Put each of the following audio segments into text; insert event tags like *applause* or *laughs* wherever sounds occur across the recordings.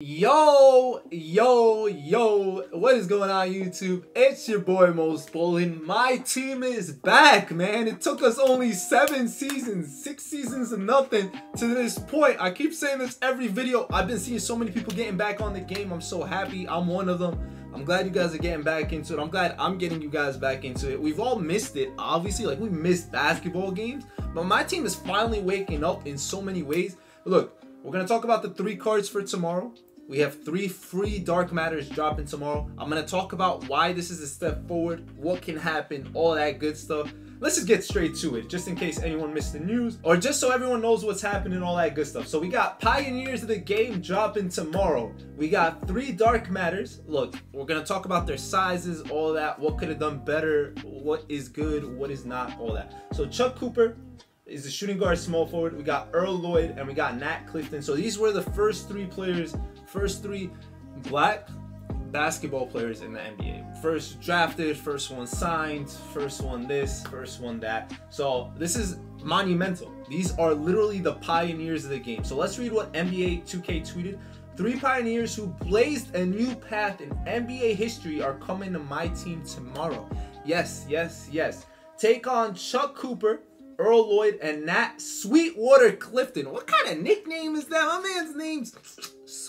Yo, yo, yo, what is going on YouTube? It's your boy Mosballin. My team is back, man. It took us only seven seasons, six seasons of nothing to this point. I keep saying this every video. I've been seeing so many people getting back on the game. I'm so happy. I'm one of them. I'm glad you guys are getting back into it. I'm glad I'm getting you guys back into it. We've all missed it, obviously. Like, we missed basketball games. But my team is finally waking up in so many ways. Look, we're going to talk about the three cards for tomorrow. We have three free Dark Matters dropping tomorrow. I'm to talk about why this is a step forward, what can happen, all that good stuff. Let's just get straight to it, just in case anyone missed the news, or just so everyone knows what's happening, all that good stuff. So we got Pioneers of the Game dropping tomorrow. We got three Dark Matters. Look, we're to talk about their sizes, all that, what could have done better, what is good, what is not, all that. So Chuck Cooper, is the shooting guard small forward. We got Earl Lloyd and we got Nat Clifton. So these were the first three players first three black basketball players in the NBA. First drafted, first one signed, first one this, first one that. So this is monumental. These are literally the pioneers of the game. So let's read what NBA 2K tweeted. Three pioneers who blazed a new path in NBA history are coming to my team tomorrow. Yes, yes, yes. Take on Chuck Cooper, Earl Lloyd, and Nat Sweetwater Clifton. What kind of nickname is that? My man's name's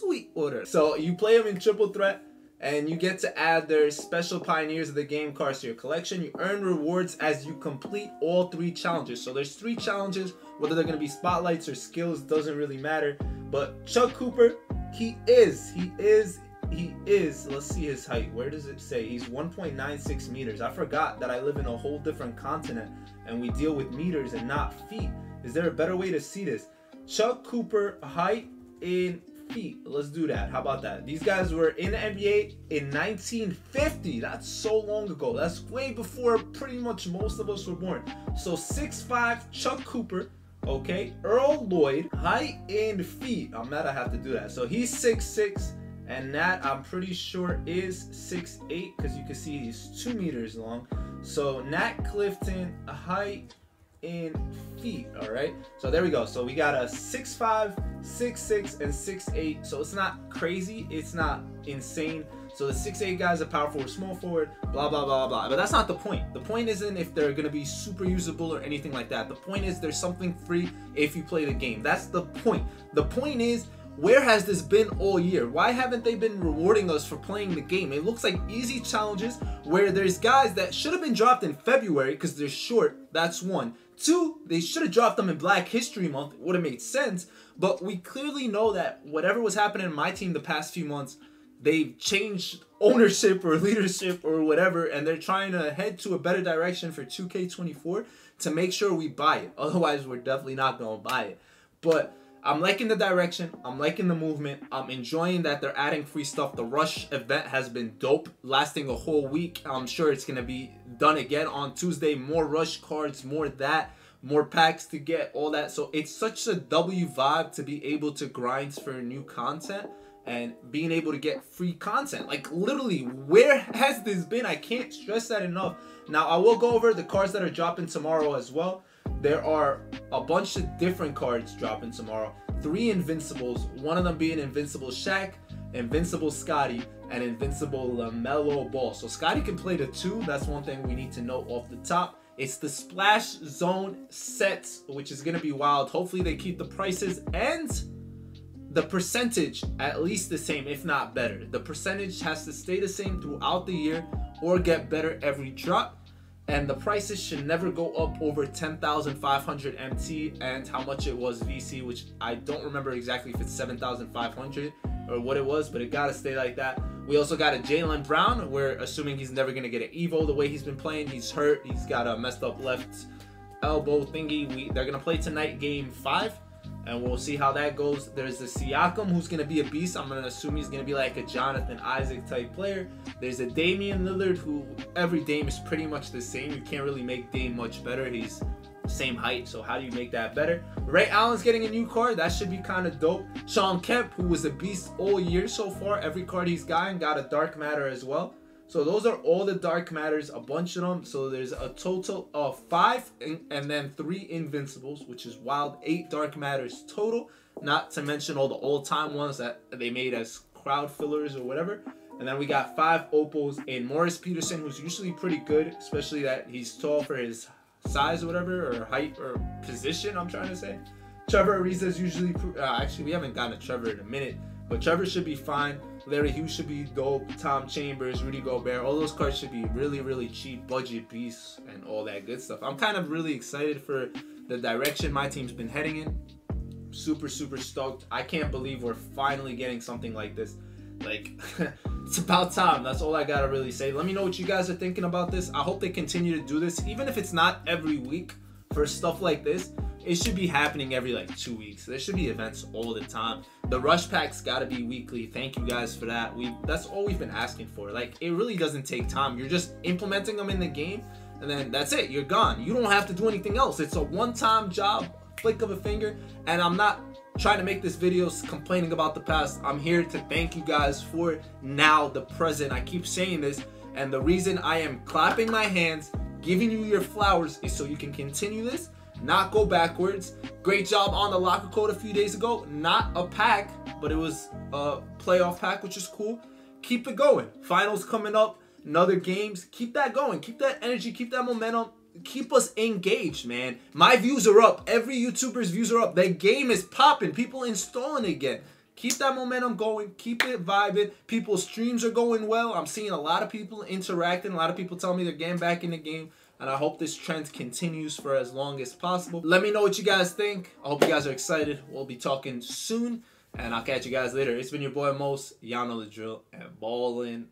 Sweetwater. So you play them in triple threat and you get to add their special pioneers of the game cards to your collection. You earn rewards as you complete all three challenges. So there's three challenges, whether they're gonna be spotlights or skills, doesn't really matter. But Chuck Cooper, he is, he is he is, let's see his height. Where does it say? He's 1.96 meters. I forgot that I live in a whole different continent and we deal with meters and not feet. Is there a better way to see this? Chuck Cooper, height in feet. Let's do that. How about that? These guys were in the NBA in 1950. That's so long ago. That's way before pretty much most of us were born. So 6'5 Chuck Cooper. Okay, Earl Lloyd, height and feet. I'm mad I have to do that. So he's 6'6 and Nat, I'm pretty sure, is 6'8 because you can see he's 2 meters long. So Nat Clifton, height in feet, all right? So there we go. So we got a 6'5", 6'6", and 6'8". So it's not crazy. It's not insane. So the 6'8 guys are powerful, small forward, blah, blah, blah, blah. But that's not the point. The point isn't if they're going to be super usable or anything like that. The point is there's something free if you play the game. That's the point. The point is where has this been all year? Why haven't they been rewarding us for playing the game? It looks like easy challenges where there's guys that should have been dropped in February because they're short. That's one. Two, they should have dropped them in Black History Month. It would have made sense. But we clearly know that whatever was happening in my team the past few months, they've changed *laughs* ownership or leadership or whatever, and they're trying to head to a better direction for 2K24 to make sure we buy it. *laughs* Otherwise, we're definitely not going to buy it. But I'm liking the direction. I'm liking the movement. I'm enjoying that they're adding free stuff. The Rush event has been dope, lasting a whole week. I'm sure it's going to be done again on Tuesday. More Rush cards, more that, more packs to get, all that. So it's such a W vibe to be able to grind for new content and being able to get free content. Like literally, where *laughs* has this been? I can't stress that enough. Now, I will go over the cards that are dropping tomorrow as well there are a bunch of different cards dropping tomorrow. Three Invincibles, one of them being Invincible Shaq, Invincible Scotty, and Invincible LaMelo Ball. So Scotty can play the two. That's one thing we need to know off the top. It's the Splash Zone sets, which is going to be wild. Hopefully they keep the prices and the percentage at least the same, if not better. The percentage has to stay the same throughout the year or get better every drop and the prices should never go up over 10,500 MT and how much it was VC, which I don't remember exactly if it's 7,500 or what it was, but it gotta stay like that. We also got a Jaylen Brown. We're assuming he's never gonna get an Evo the way he's been playing. He's hurt. He's got a messed up left elbow thingy. We they're gonna play tonight, game five and we'll see how that goes. There's a Siakam who's gonna be a beast. I'm gonna assume he's gonna be like a Jonathan Isaac type player. There's a Damian Lillard who every Dame is pretty much the same. You can't really make Dame much better. He's same height, so how do you make that better? Ray Allen's getting a new card. That should be kind of dope. Sean Kemp, who was a beast all year so far, every card he's gotten got a dark matter as well. So those are all the dark matters, a bunch of them. So there's a total of five and, and then three invincibles, which is wild. Eight dark matters total. not to mention all the old time ones that they made as crowd fillers or whatever. And then we got five Opals in Morris Peterson, who's usually pretty good, especially that he's tall for his size or whatever, or height or position, I'm trying to say. Trevor Ariza is usually, uh, actually, we haven't gotten a Trevor in a minute, but Trevor should be fine. Larry Hughes should be dope. Tom Chambers, Rudy Gobert, all those cards should be really, really cheap, budget beasts, and all that good stuff. I'm kind of really excited for the direction my team's been heading in. Super, super stoked. I can't believe we're finally getting something like this. Like, *laughs* it's about time. That's all I gotta really say. Let me know what you guys are thinking about this. I hope they continue to do this, even if it's not every week for stuff like this. It should be happening every like two weeks. There should be events all the time. The rush packs gotta be weekly. Thank you guys for that. We that's all we've been asking for. Like it really doesn't take time. You're just implementing them in the game, and then that's it. You're gone. You don't have to do anything else. It's a one-time job, flick of a finger. And I'm not trying to make this video complaining about the past. I'm here to thank you guys for now, the present. I keep saying this, and the reason I am clapping my hands, giving you your flowers, is so you can continue this, not go backwards. Great job on the locker code a few days ago. Not a pack, but it was a playoff pack, which is cool. Keep it going. Finals coming up, another games. Keep that going. Keep that energy. Keep that momentum keep us engaged, man. My views are up. Every YouTuber's views are up. The game is popping. People installing again. Keep that momentum going. Keep it vibing. People's streams are going well. I'm seeing a lot of people interacting. A lot of people telling me they're getting back in the game. And I hope this trend continues for as long as possible. Let me know what you guys think. I hope you guys are excited. We'll be talking soon. And I'll catch you guys later. It's been your boy Mos. Y'all know the drill. And ballin'.